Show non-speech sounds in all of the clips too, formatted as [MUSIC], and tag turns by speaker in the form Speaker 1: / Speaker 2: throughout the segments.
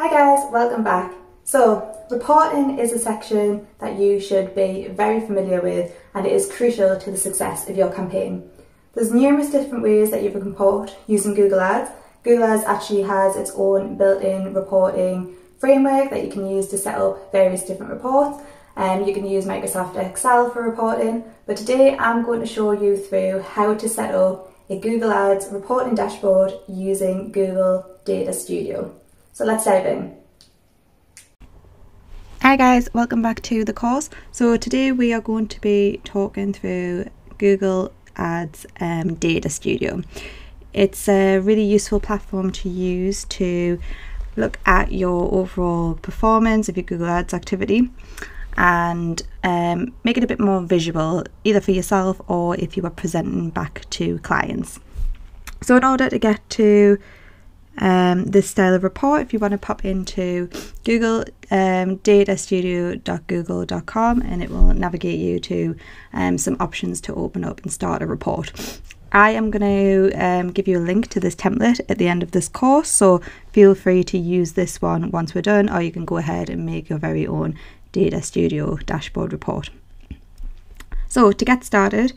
Speaker 1: Hi guys, welcome back. So, reporting is a section that you should be very familiar with and it is crucial to the success of your campaign. There's numerous different ways that you can report using Google Ads. Google Ads actually has its own built-in reporting framework that you can use to set up various different reports. Um, you can use Microsoft Excel for reporting, but today I'm going to show you through how to set up a Google Ads reporting dashboard using Google Data Studio. So let's dive in.
Speaker 2: Hi guys, welcome back to the course. So today we are going to be talking through Google Ads um, Data Studio. It's a really useful platform to use to look at your overall performance of your Google Ads activity and um, make it a bit more visual either for yourself or if you are presenting back to clients. So in order to get to um, this style of report if you want to pop into Google um, datastudio.google.com and it will navigate you to um, some options to open up and start a report. I am going to um, give you a link to this template at the end of this course, so feel free to use this one once we're done, or you can go ahead and make your very own Data Studio dashboard report. So to get started,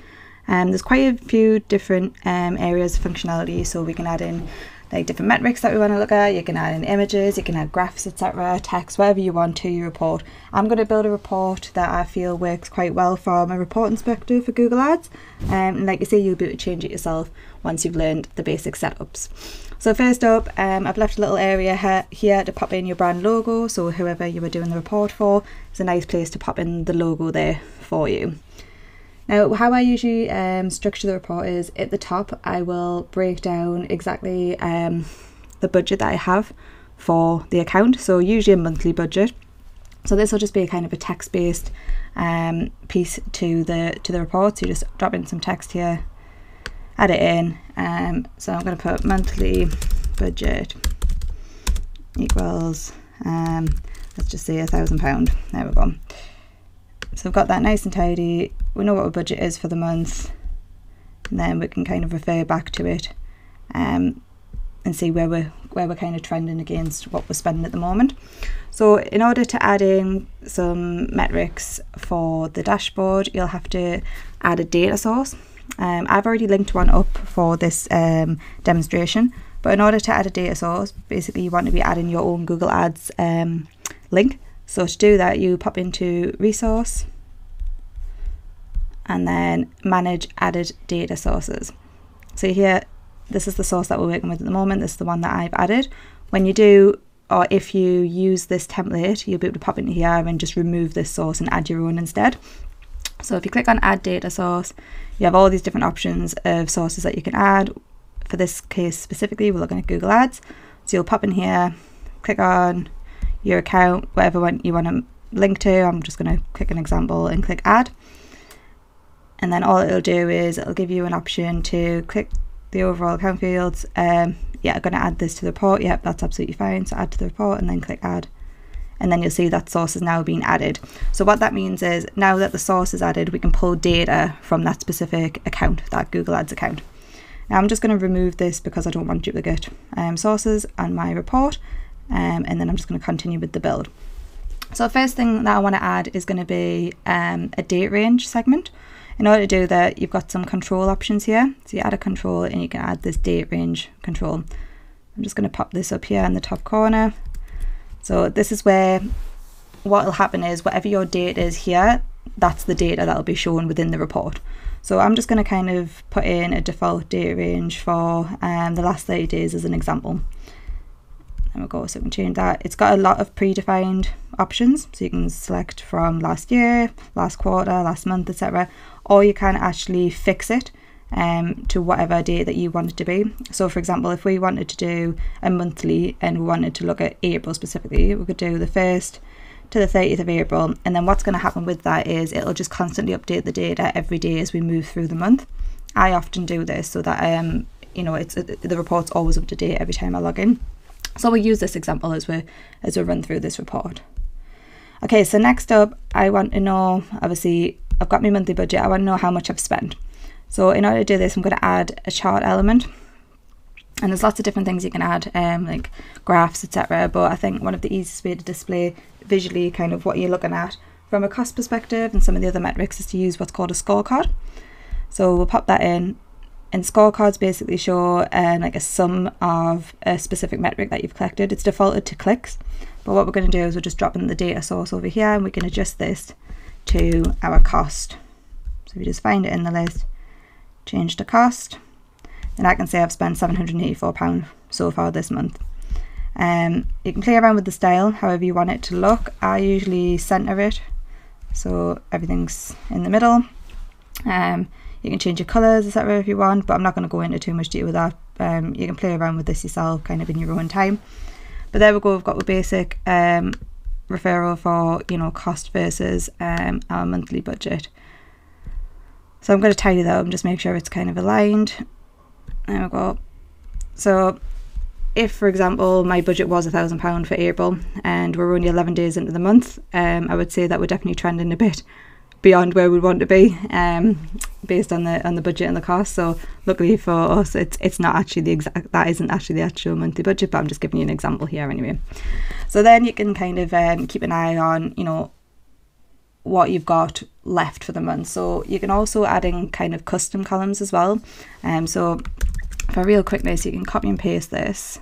Speaker 2: um, there's quite a few different um, areas of functionality, so we can add in like different metrics that we want to look at. You can add in images, you can add graphs, etc., text, whatever you want to your report. I'm going to build a report that I feel works quite well from a report inspector for Google Ads. Um, and like I say, you'll be able to change it yourself once you've learned the basic setups. So first up, um, I've left a little area here to pop in your brand logo. So whoever you were doing the report for, it's a nice place to pop in the logo there for you. Now, how I usually um, structure the report is at the top, I will break down exactly um, the budget that I have for the account. So, usually a monthly budget. So, this will just be a kind of a text based um, piece to the to the report. So, you just drop in some text here, add it in. Um, so, I'm going to put monthly budget equals, um, let's just say a thousand pound. There we go. So, I've got that nice and tidy we know what our budget is for the month and then we can kind of refer back to it um, and see where we're where we're kind of trending against what we're spending at the moment. So in order to add in some metrics for the dashboard, you'll have to add a data source. Um, I've already linked one up for this um, demonstration, but in order to add a data source, basically you want to be adding your own Google Ads um, link. So to do that, you pop into resource, and then manage added data sources. So here, this is the source that we're working with at the moment. This is the one that I've added. When you do, or if you use this template, you'll be able to pop in here and just remove this source and add your own instead. So if you click on add data source, you have all these different options of sources that you can add. For this case specifically, we're looking at Google Ads. So you'll pop in here, click on your account, whatever one you want to link to. I'm just going to click an example and click add and then all it'll do is it'll give you an option to click the overall account fields um, yeah I'm going to add this to the report yep that's absolutely fine so add to the report and then click add. And then you'll see that source is now being added. So what that means is now that the source is added we can pull data from that specific account that Google Ads account. Now I'm just going to remove this because I don't want duplicate um, sources and my report um, and then I'm just going to continue with the build. So the first thing that I want to add is going to be um, a date range segment in order to do that, you've got some control options here. So you add a control and you can add this date range control. I'm just going to pop this up here in the top corner. So this is where what will happen is whatever your date is here, that's the data that will be shown within the report. So I'm just going to kind of put in a default date range for um, the last 30 days as an example. There we go, so we can change that. It's got a lot of predefined options, so you can select from last year, last quarter, last month, etc or you can actually fix it um, to whatever date that you want it to be. So, for example, if we wanted to do a monthly and we wanted to look at April specifically, we could do the 1st to the 30th of April. And then what's going to happen with that is it'll just constantly update the data every day as we move through the month. I often do this so that um, you know it's the report's always up to date every time I log in. So we'll use this example as we as we run through this report. Okay, so next up, I want to know obviously I've got my monthly budget, I want to know how much I've spent. So in order to do this, I'm going to add a chart element. and there's lots of different things you can add um, like graphs etc but i think one of the easiest way to display visually kind of what you're looking at from a cost perspective and some of the other metrics is to use what's called a scorecard so we'll pop that in and scorecards basically show um, like a sum of a specific metric that you've collected it's defaulted to clicks but what we're going to do is we're just dropping the data source over here and we can adjust this to our cost so we just find it in the list change the cost and I can say I've spent £784 so far this month. Um, you can play around with the style however you want it to look. I usually centre it so everything's in the middle. Um, you can change your colours etc if you want but I'm not going to go into too much detail with that. Um, you can play around with this yourself kind of in your own time. But there we go, we've got the basic um, referral for you know cost versus um, our monthly budget. So I'm going to tidy that up and just make sure it's kind of aligned. There we go. So if, for example, my budget was a thousand pound for April and we're only 11 days into the month, um, I would say that we're definitely trending a bit beyond where we want to be um, based on the on the budget and the cost. So luckily for us, it's it's not actually the exact that isn't actually the actual monthly budget, but I'm just giving you an example here anyway. So then you can kind of um, keep an eye on you know what you've got left for the month. So you can also add in kind of custom columns as well. Um, so for real quickness, you can copy and paste this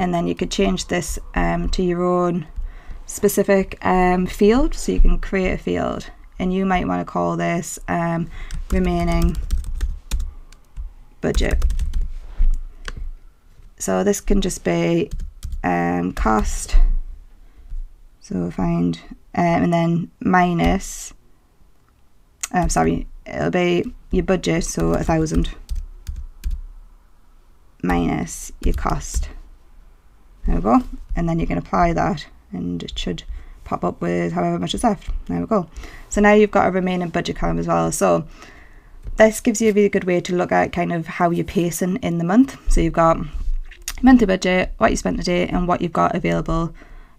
Speaker 2: and then you could change this um, to your own specific um, field. So you can create a field and you might want to call this um, remaining budget. So this can just be um, cost. So find um, and then minus. Uh, sorry, it'll be your budget, so a thousand minus your cost. There we go. And then you can apply that and it should pop up with however much is left. There we go. So now you've got a remaining budget column as well. So this gives you a really good way to look at kind of how you're pacing in the month. So you've got monthly budget, what you spent today and what you've got available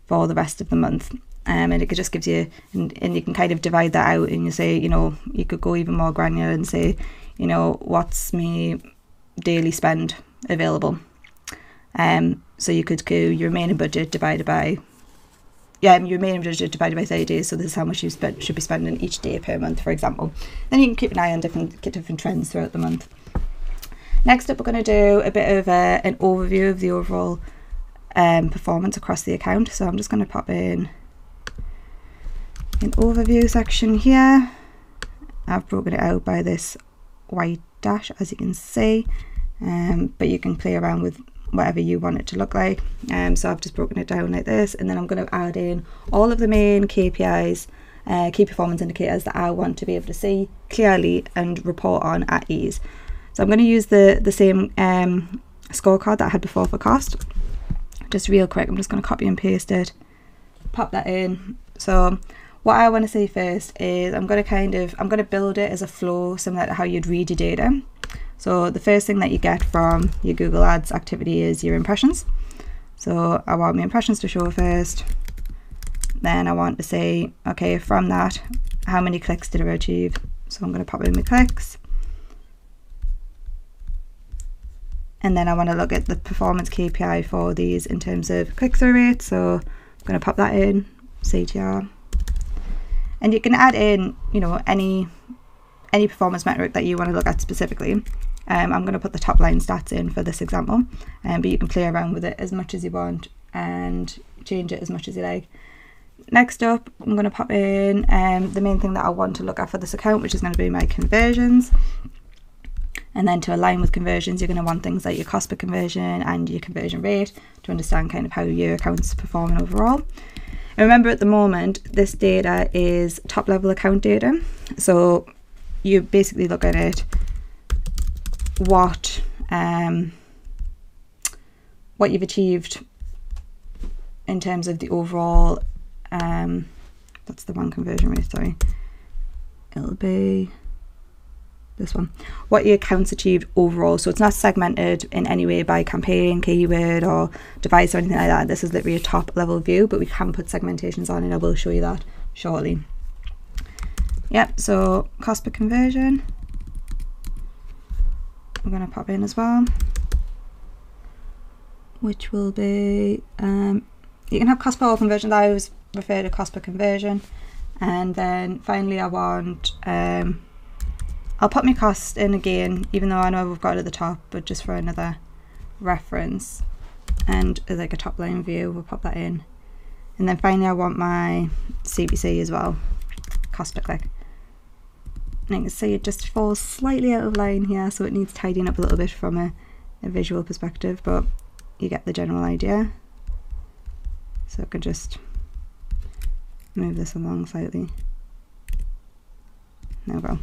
Speaker 2: for the rest of the month. Um, and it just gives you, and, and you can kind of divide that out and you say, you know, you could go even more granular and say, you know, what's me daily spend available. Um, so you could go your remaining budget divided by, yeah, your remaining budget divided by 30 days. So this is how much you spend, should be spending each day per month, for example. Then you can keep an eye on different different trends throughout the month. Next up, we're going to do a bit of a, an overview of the overall um, performance across the account. So I'm just going to pop in an overview section here. I've broken it out by this white dash, as you can see um, but you can play around with whatever you want it to look like. Um, so I've just broken it down like this and then I'm going to add in all of the main KPIs uh, key performance indicators that I want to be able to see clearly and report on at ease. So I'm going to use the the same um, scorecard that I had before for cost. Just real quick I'm just going to copy and paste it pop that in. So what I want to say first is I'm going to kind of I'm going to build it as a flow similar to how you'd read your data so the first thing that you get from your Google Ads activity is your impressions. So I want my impressions to show first. Then I want to say, okay, from that, how many clicks did I achieve? So I'm going to pop in my clicks. And then I want to look at the performance KPI for these in terms of click-through rate. So I'm going to pop that in, CTR. And you can add in, you know, any any performance metric that you want to look at specifically. Um, I'm going to put the top line stats in for this example, um, but you can play around with it as much as you want and change it as much as you like. Next up, I'm going to pop in um, the main thing that I want to look at for this account, which is going to be my conversions. And then to align with conversions, you're going to want things like your cost per conversion and your conversion rate to understand kind of how your account's performing overall. And remember at the moment, this data is top level account data. So you basically look at it what um, what you've achieved in terms of the overall um, that's the one conversion rate sorry. It'll be this one. What your accounts achieved overall. So it's not segmented in any way by campaign keyword or device or anything like that. This is literally a top level view but we can put segmentations on and I will show you that shortly. Yep so cost per conversion I'm going to pop in as well. which will be um, you can have cost per conversion. I always refer to cost per conversion, and then finally I want um, I'll put my cost in again, even though I know we've got it at the top, but just for another reference and like a top line view, we'll pop that in. And then finally I want my CPC as well, cost per click. See it just falls slightly out of line here, so it needs tidying up a little bit from a, a visual perspective, but you get the general idea. So I can just move this along slightly. There we go.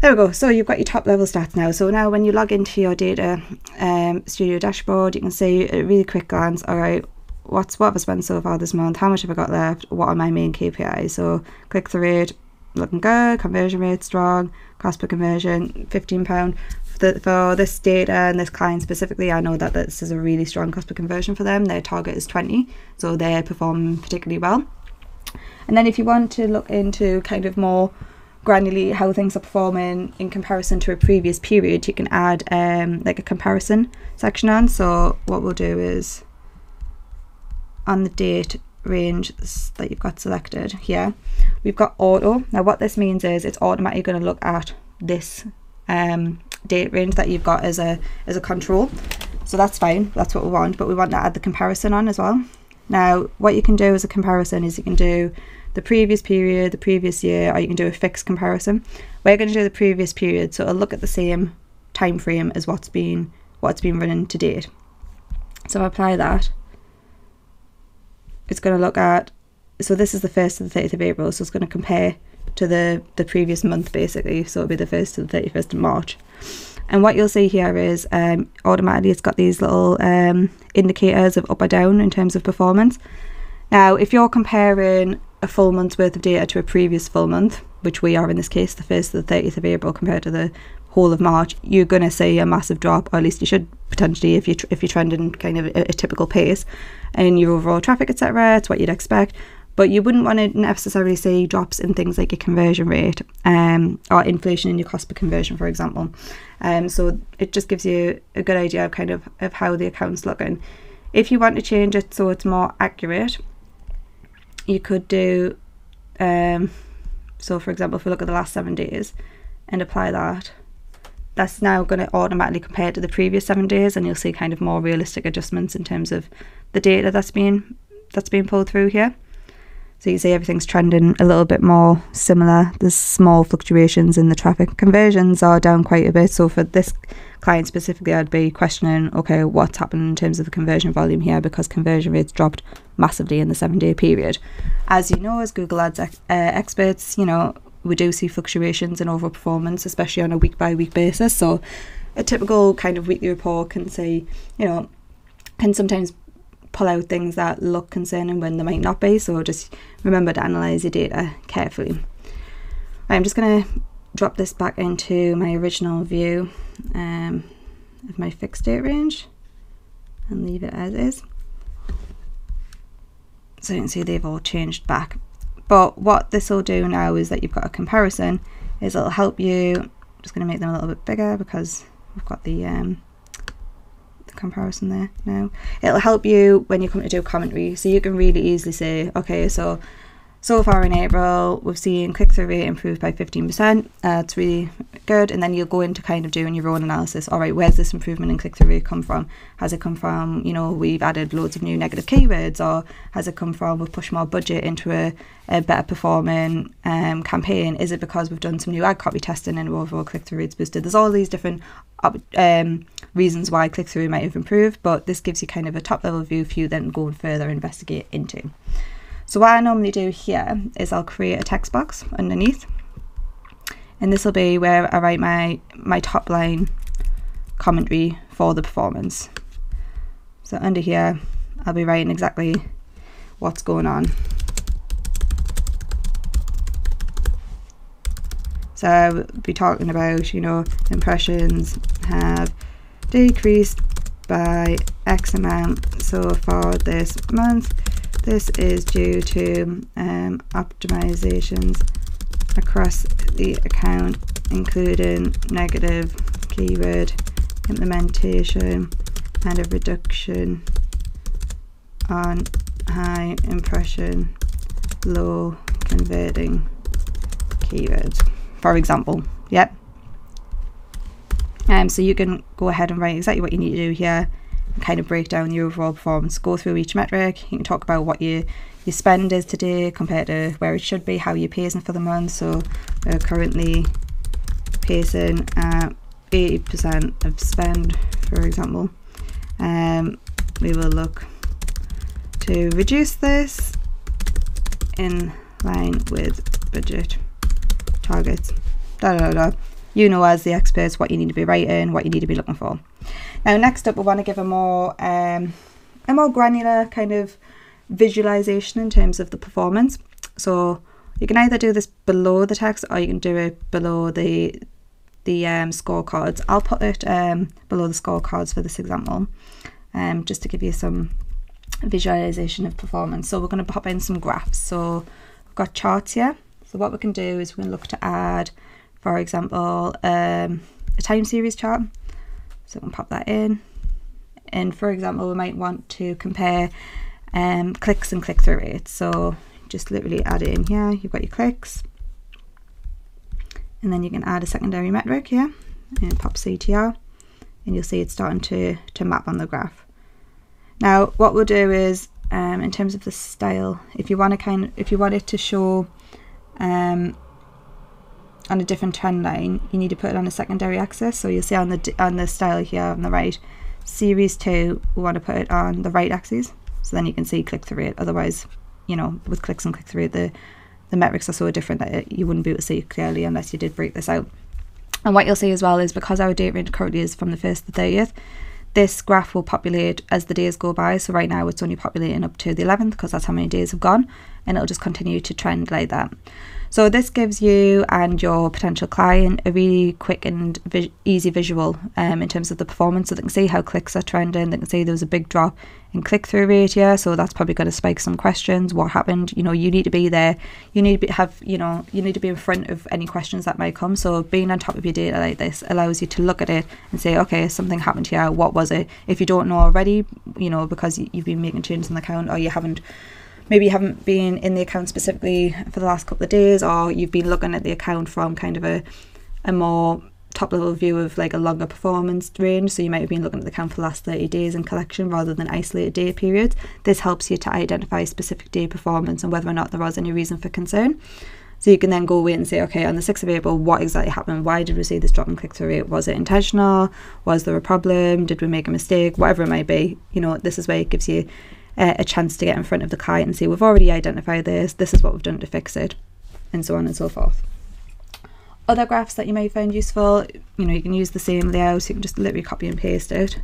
Speaker 2: There we go. So you've got your top level stats now. So now when you log into your data um, studio dashboard, you can see a really quick glance, all right, what's what have I spent so far this month? How much have I got left? What are my main KPIs? So click through rate, looking good, conversion rate strong, cost per conversion, £15. For, for this data and this client specifically, I know that this is a really strong cost per conversion for them. Their target is 20, so they're performing particularly well. And then if you want to look into kind of more granularly how things are performing in comparison to a previous period, you can add um, like a comparison section on. So what we'll do is on the date range that you've got selected here, we've got auto. Now what this means is it's automatically going to look at this um, date range that you've got as a as a control. So that's fine, that's what we want, but we want to add the comparison on as well. Now what you can do as a comparison is you can do the previous period, the previous year, or you can do a fixed comparison. We're going to do the previous period, so it'll look at the same time frame as what's been what's been running to date. So I apply that. It's going to look at so this is the first to the 30th of April, so it's going to compare to the the previous month basically. So it'll be the first to the 31st of March. And what you'll see here is um, automatically it's got these little um, indicators of up or down in terms of performance. Now, if you're comparing a full month's worth of data to a previous full month, which we are in this case, the 1st to the 30th of April compared to the whole of March, you're going to see a massive drop, or at least you should potentially if you if you're trending kind of a, a typical pace in your overall traffic, etc. It's what you'd expect. But you wouldn't want to necessarily see drops in things like your conversion rate um, or inflation in your cost per conversion, for example. Um, so it just gives you a good idea of kind of, of how the account's looking. If you want to change it so it's more accurate, you could do um, so for example if we look at the last seven days and apply that that's now going to automatically compare to the previous seven days and you'll see kind of more realistic adjustments in terms of the data that's being that's being pulled through here so you see everything's trending a little bit more similar. There's small fluctuations in the traffic. Conversions are down quite a bit. So for this client specifically, I'd be questioning, okay, what's happening in terms of the conversion volume here because conversion rates dropped massively in the seven day period. As you know, as Google Ads uh, experts, you know, we do see fluctuations in overall performance, especially on a week by week basis. So a typical kind of weekly report can say, you know, can sometimes pull out things that look concerning when they might not be. So just remember to analyze your data carefully. I'm just going to drop this back into my original view um, of my fixed date range and leave it as is. So you can see they've all changed back. But what this will do now is that you've got a comparison is it'll help you, I'm just going to make them a little bit bigger because we've got the um, comparison there now. It'll help you when you come to do commentary, so you can really easily say, okay, so so far in April, we've seen click through rate improved by 15%. Uh, it's really good. And then you'll go into kind of doing your own analysis. All right, where's this improvement in click through rate come from? Has it come from, you know, we've added loads of new negative keywords, or has it come from we've pushed more budget into a, a better performing um, campaign? Is it because we've done some new ad copy testing and overall click through rates boosted? There's all these different um, reasons why click through might have improved, but this gives you kind of a top level view for you then go and further investigate into. So what I normally do here is I'll create a text box underneath and this will be where I write my, my top line commentary for the performance. So under here I'll be writing exactly what's going on. So I'll be talking about, you know, impressions have decreased by X amount so far this month this is due to um, optimizations across the account, including negative keyword implementation and a reduction on high impression, low converting keywords, for example. Yep. Um, so you can go ahead and write exactly what you need to do here kind of break down your overall performance, go through each metric. You can talk about what your, your spend is today compared to where it should be, how you're pacing for the month. So we're currently pacing at 80% of spend, for example. Um, we will look to reduce this in line with budget targets. Da, da, da, You know, as the experts, what you need to be writing, what you need to be looking for. Now, next up, we want to give a more um, a more granular kind of visualization in terms of the performance. So you can either do this below the text or you can do it below the the um, scorecards. I'll put it um, below the scorecards for this example, um, just to give you some visualization of performance. So we're going to pop in some graphs. So we've got charts here. So what we can do is we can look to add, for example, um, a time series chart. So we can pop that in. And for example, we might want to compare um, clicks and click-through rates. So just literally add it in here. You've got your clicks. And then you can add a secondary metric here and pop CTR. And you'll see it's starting to, to map on the graph. Now, what we'll do is, um, in terms of the style, if you want to kind, of, if you want it to show um, on a different trend line, you need to put it on a secondary axis. So you'll see on the on the style here on the right, series two, we want to put it on the right axis. So then you can see click through rate. Otherwise, you know, with clicks and click through the the metrics are so different that you wouldn't be able to see clearly unless you did break this out. And what you'll see as well is because our date range currently is from the 1st to the 30th, this graph will populate as the days go by. So right now it's only populating up to the 11th because that's how many days have gone and it'll just continue to trend like that. So this gives you and your potential client a really quick and vi easy visual um, in terms of the performance. So they can see how clicks are trending. They can see there was a big drop in click-through rate here. So that's probably going to spike some questions. What happened? You know, you need to be there. You need to be, have, you know, you need to be in front of any questions that might come. So being on top of your data like this allows you to look at it and say, okay, something happened here. What was it? If you don't know already, you know, because you've been making changes in the account or you haven't maybe you haven't been in the account specifically for the last couple of days or you've been looking at the account from kind of a, a more top level view of like a longer performance range so you might have been looking at the account for the last 30 days in collection rather than isolated day periods this helps you to identify specific day performance and whether or not there was any reason for concern so you can then go away and say, okay, on the 6th of April, what exactly happened? Why did we see this drop in click through rate? Was it intentional? Was there a problem? Did we make a mistake? Whatever it might be, you know, this is where it gives you uh, a chance to get in front of the client and say, we've already identified this, this is what we've done to fix it, and so on and so forth. Other graphs that you may find useful, you know, you can use the same layout, you can just literally copy and paste it.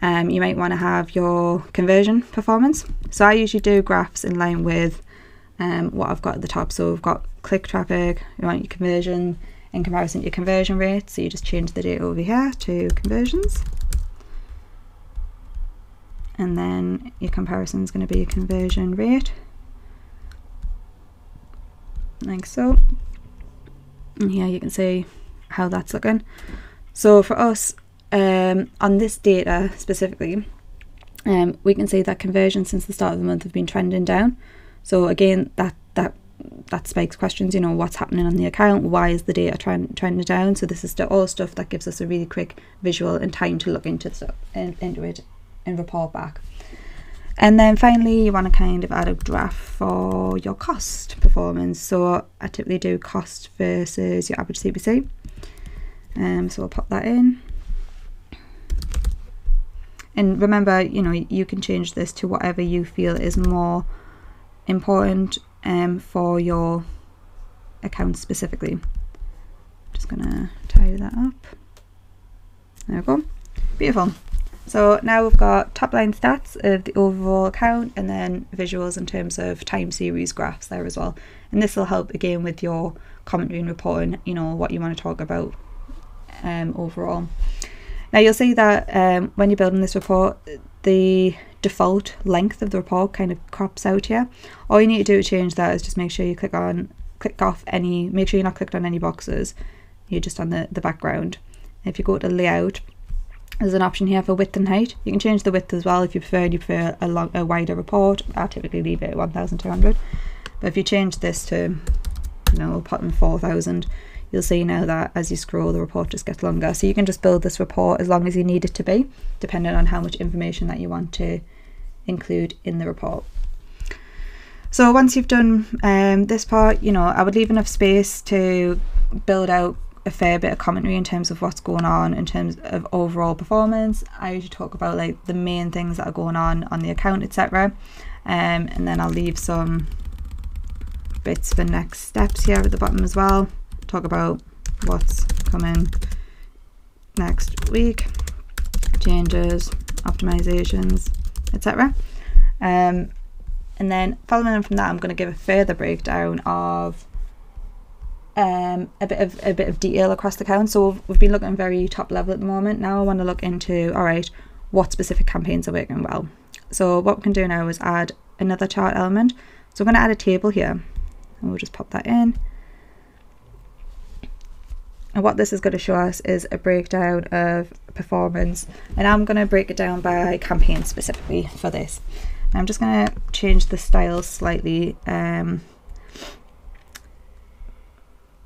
Speaker 2: Um, you might want to have your conversion performance. So I usually do graphs in line with um, what I've got at the top. So we've got click traffic, you want your conversion in comparison to your conversion rate. So you just change the data over here to conversions and then your comparison is going to be a conversion rate. Like so. And here you can see how that's looking. So for us um, on this data specifically um, we can see that conversion since the start of the month have been trending down. So again that that that spikes questions you know what's happening on the account? Why is the data trend, trending down? So this is the all stuff that gives us a really quick visual and time to look into into it and report back. And then finally, you want to kind of add a graph for your cost performance. So I typically do cost versus your average CPC. Um, so I'll pop that in. And remember, you know, you can change this to whatever you feel is more important um, for your account specifically. Just gonna tidy that up. There we go. Beautiful. So now we've got top line stats of the overall account and then visuals in terms of time series graphs there as well. And this will help again with your commentary and reporting, you know, what you want to talk about um, overall. Now you'll see that um, when you're building this report, the default length of the report kind of crops out here. All you need to do to change that is just make sure you click on, click off any, make sure you're not clicked on any boxes. You're just on the, the background. If you go to layout, there's an option here for width and height. You can change the width as well if you prefer. You prefer a, long, a wider report. I typically leave it at 1,200. But if you change this to, you know, put in 4,000, you'll see now that as you scroll, the report just gets longer. So you can just build this report as long as you need it to be, depending on how much information that you want to include in the report. So once you've done um, this part, you know, I would leave enough space to build out a fair bit of commentary in terms of what's going on in terms of overall performance. I usually talk about like the main things that are going on on the account, etc. Um, and then I'll leave some bits for next steps here at the bottom as well. Talk about what's coming next week, changes, optimizations, etc. Um, and then following on from that, I'm going to give a further breakdown of um, a bit of a bit of detail across the account. So we've, we've been looking very top level at the moment. Now I want to look into all right, what specific campaigns are working well. So what we can do now is add another chart element. So I'm going to add a table here, and we'll just pop that in. And what this is going to show us is a breakdown of performance, and I'm going to break it down by campaign specifically for this. I'm just going to change the style slightly. Um,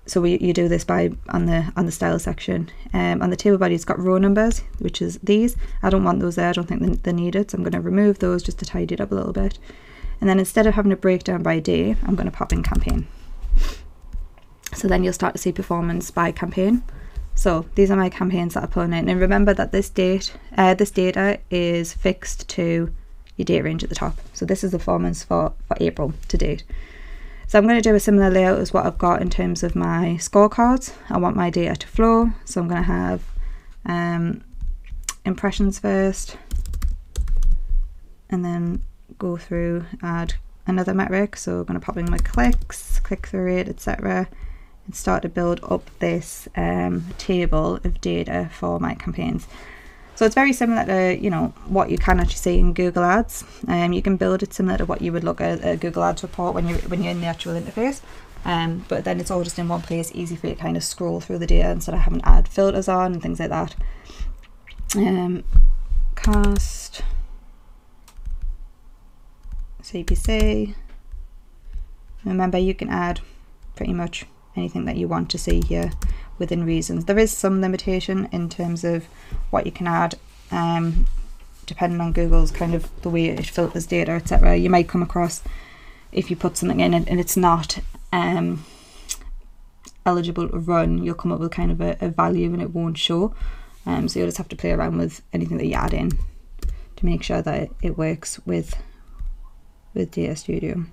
Speaker 2: so we, you do this by on the on the style section. Um, on the table body it's got row numbers which is these. I don't want those there. I don't think they're needed. So I'm going to remove those just to tidy it up a little bit. And then instead of having a breakdown by day I'm going to pop in campaign. So then you'll start to see performance by campaign. So these are my campaigns that are pulling in. And remember that this date uh, this data is fixed to your date range at the top. So this is the performance for, for April to date so I'm going to do a similar layout as what I've got in terms of my scorecards. I want my data to flow, so I'm going to have um, impressions first, and then go through, add another metric. So I'm going to pop in my clicks, click-through rate, etc., and start to build up this um, table of data for my campaigns. So it's very similar to you know what you can actually see in Google Ads. Um, you can build it similar to what you would look at a Google Ads report when you're when you're in the actual interface. Um, but then it's all just in one place, easy for you to kind of scroll through the data instead of having add filters on and things like that. Um, cast CPC. Remember, you can add pretty much anything that you want to see here within reasons. There is some limitation in terms of what you can add, um, depending on Google's kind of the way it filters data, etc. You might come across if you put something in and, it's not um, eligible to run, you'll come up with kind of a, a value and it won't show. Um, so you'll just have to play around with anything that you add in to make sure that it, it works with with Data Studio.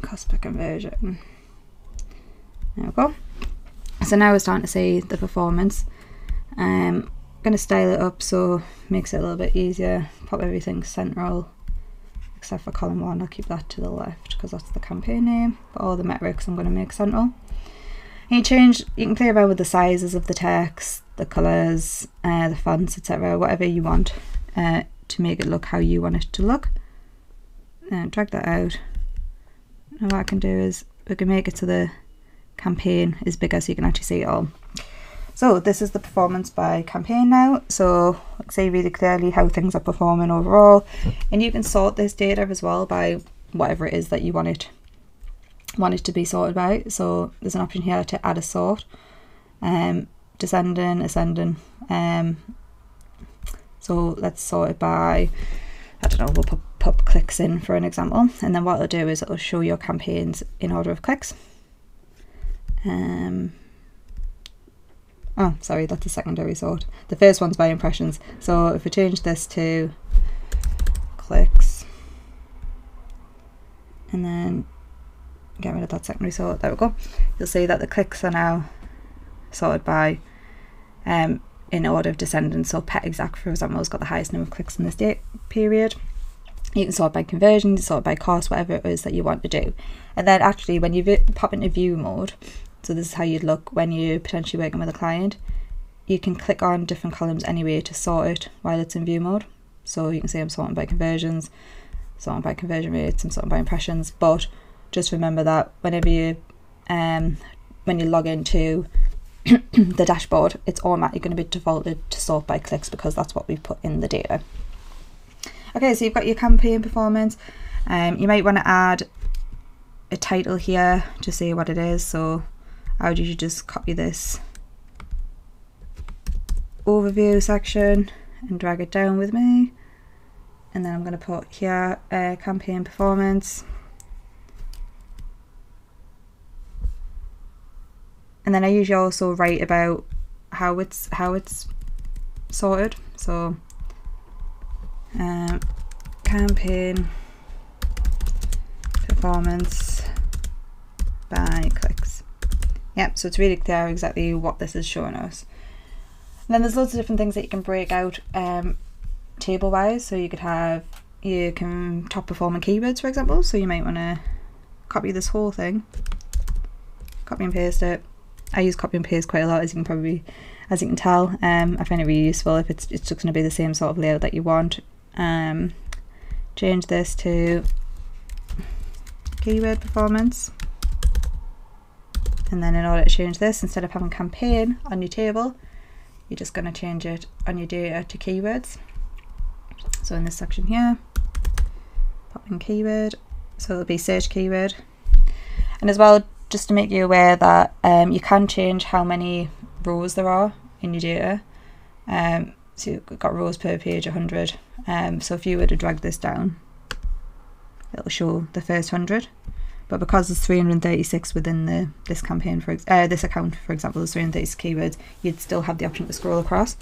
Speaker 2: Cost per conversion. There we go. So now we're starting to see the performance. Um, I'm going to style it up so makes it a little bit easier. Pop everything central except for column 1. I'll keep that to the left because that's the campaign name. But all the metrics I'm going to make central. And you change, you can play around with the sizes of the text, the colours, uh, the fonts, etc. Whatever you want uh, to make it look how you want it to look. And drag that out. And what I can do is we can make it so the campaign is bigger so you can actually see it all. So this is the performance by campaign now. So say really clearly how things are performing overall. And you can sort this data as well by whatever it is that you want it want it to be sorted by. So there's an option here to add a sort. Um, descending, ascending. Um, so let's sort it by, I don't know, we'll put clicks in for an example. And then what it'll do is it'll show your campaigns in order of clicks. Um, oh, sorry, that's a secondary sort. The first one's by impressions. So if we change this to clicks, and then get rid of that secondary sort, there we go. You'll see that the clicks are now sorted by um, in order of descendants. So pet exact, for example, has got the highest number of clicks in this date period. You can sort by conversion, sort by cost, whatever it is that you want to do. And then actually when you pop into view mode, so this is how you'd look when you're potentially working with a client. You can click on different columns anyway to sort it while it's in view mode. So you can see I'm sorting by conversions, sorting by conversion rates, I'm sorting by impressions. But just remember that whenever you um when you log into [CLEARS THROAT] the dashboard, it's automatically going to be defaulted to sort by clicks because that's what we've put in the data. Okay, so you've got your campaign performance. Um, you might want to add a title here to say what it is. So I would usually just copy this overview section and drag it down with me. And then I'm going to put here uh, campaign performance. And then I usually also write about how it's how it's sorted. So um, campaign performance by clicks. Yep, so it's really clear exactly what this is showing us. And then there's loads of different things that you can break out um, table wise. So you could have, you can top performing keywords, for example. So you might want to copy this whole thing, copy and paste it. I use copy and paste quite a lot, as you can probably, as you can tell. Um, I find it really useful if it's, it's just going to be the same sort of layout that you want. Um, change this to keyword performance. And then in order to change this, instead of having campaign on your table, you're just going to change it on your data to keywords. So in this section here, pop in keyword, so it'll be search keyword. And as well, just to make you aware that um, you can change how many rows there are in your data. Um, so you've got rows per page 100. Um, so if you were to drag this down, it'll show the first 100 but because there's 336 within the this campaign for uh, this account for example there's 336 keywords you'd still have the option to scroll across.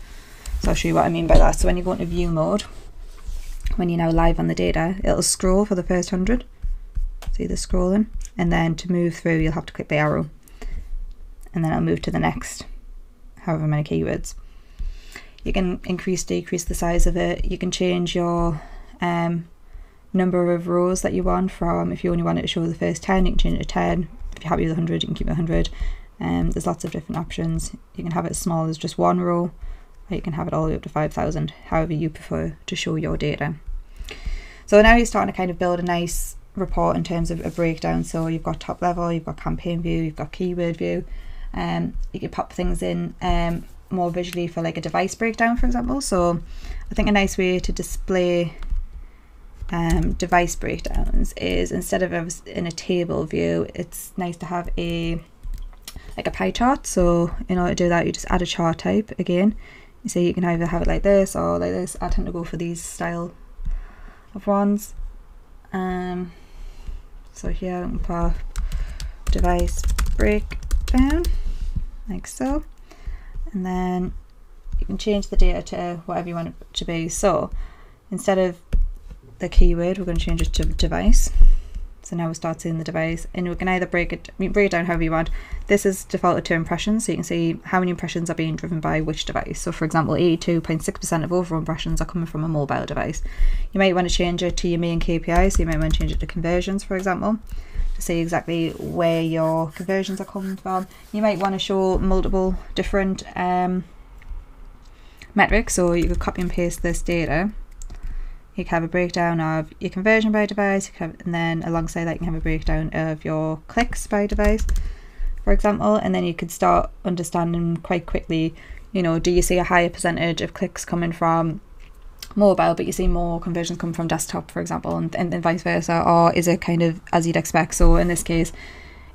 Speaker 2: So I'll show you what I mean by that. So when you go into view mode when you're now live on the data it'll scroll for the first 100 see the scrolling. And then to move through you'll have to click the arrow. And then I'll move to the next however many keywords. You can increase decrease the size of it. You can change your um, number of rows that you want from. If you only want it to show the first 10 you can change it to 10 if you're happy with 100 you can keep it 100 um, there's lots of different options. You can have it as small as just one row or you can have it all the way up to 5000 however you prefer to show your data. So now you're starting to kind of build a nice report in terms of a breakdown. So you've got top level you've got campaign view you've got keyword view. Um, you can pop things in um, more visually for like a device breakdown for example. So I think a nice way to display um, device breakdowns is instead of in a table view, it's nice to have a like a pie chart. So in order to do that, you just add a chart type again. You see you can either have it like this or like this. I tend to go for these style of ones. Um, so here I'm put device breakdown like so. And then you can change the data to whatever you want it to be. So instead of the keyword, we're going to change it to device. So now we start seeing the device and we can either break it, break it down however you want. This is defaulted to impressions, so you can see how many impressions are being driven by which device. So for example, 82.6% of overall impressions are coming from a mobile device. You might want to change it to your main KPI, so you might want to change it to conversions, for example, to see exactly where your conversions are coming from. You might want to show multiple different um, metrics, so you could copy and paste this data you can have a breakdown of your conversion by device, have, and then alongside that you can have a breakdown of your clicks by device, for example, and then you could start understanding quite quickly, you know, do you see a higher percentage of clicks coming from mobile, but you see more conversions come from desktop, for example, and, and, and vice versa, or is it kind of as you'd expect? So in this case,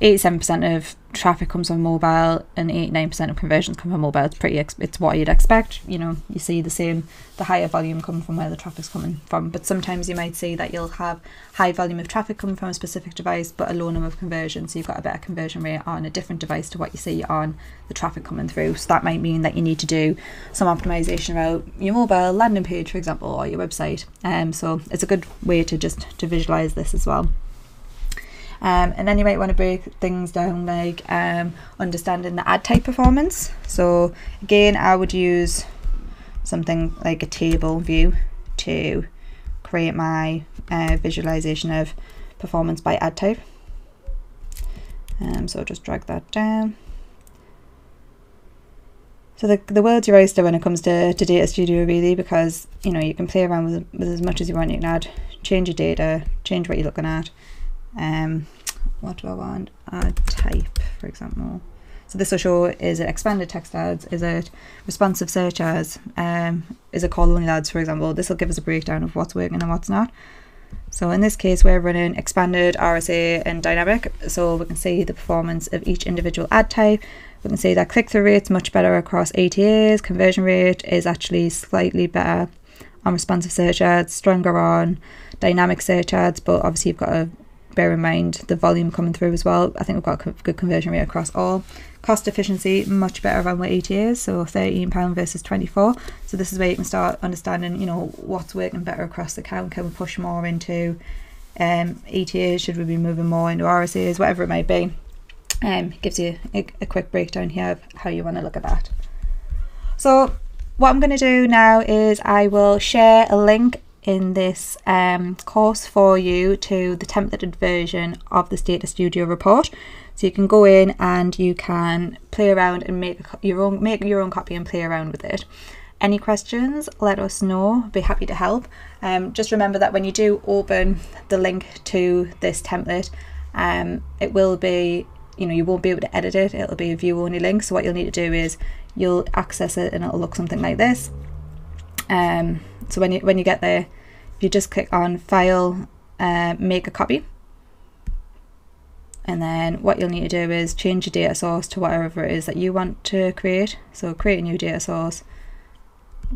Speaker 2: 87% of traffic comes from mobile and 89% of conversions come from mobile. It's pretty, it's what you'd expect. You know, you see the same, the higher volume coming from where the traffic's coming from. But sometimes you might see that you'll have high volume of traffic coming from a specific device, but a low number of conversions. So you've got a better conversion rate on a different device to what you see on the traffic coming through. So that might mean that you need to do some optimization about your mobile landing page, for example, or your website. Um, so it's a good way to just to visualize this as well. Um, and then you might want to break things down like um, understanding the ad type performance. So again, I would use something like a table view to create my uh, visualization of performance by ad type. Um, so just drag that down. So the, the world's your oyster when it comes to, to Data Studio really because you know you can play around with, with as much as you want. You can add, change your data, change what you're looking at, um, what do I want? Ad type, for example. So this will show is it expanded text ads, is it responsive search ads, um, is it call only ads, for example. This will give us a breakdown of what's working and what's not. So in this case, we're running expanded, RSA, and dynamic. So we can see the performance of each individual ad type. We can see that click-through rate's much better across ETAs. Conversion rate is actually slightly better on responsive search ads, stronger on dynamic search ads, but obviously you've got to bear in mind the volume coming through as well. I think we've got a good conversion rate across all. Cost efficiency much better around what ETAs, so £13 versus 24 So this is where you can start understanding, you know, what's working better across the account. Can we push more into um, ETAs? Should we be moving more into RSAs? Whatever it might be. Um, gives you a, a quick breakdown here of how you want to look at that. So what I'm going to do now is I will share a link in this um, course for you to the templated version of the Data Studio report. So you can go in and you can play around and make your own make your own copy and play around with it. Any questions, let us know. Be happy to help. Um, just remember that when you do open the link to this template, um, it will be, you know, you won't be able to edit it. It'll be a view only link. So what you'll need to do is you'll access it and it'll look something like this. Um, so when you when you get there, you just click on File, uh, Make a Copy, and then what you'll need to do is change your data source to whatever it is that you want to create. So create a new data source,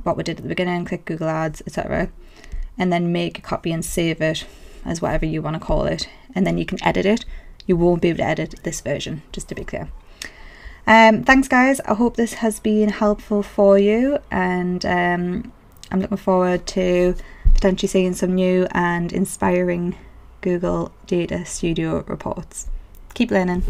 Speaker 2: what we did at the beginning, click Google Ads, etc. And then make a copy and save it as whatever you want to call it. And then you can edit it. You won't be able to edit this version, just to be clear. Um, thanks, guys. I hope this has been helpful for you, and um, I'm looking forward to potentially seeing some new and inspiring Google Data Studio reports. Keep learning.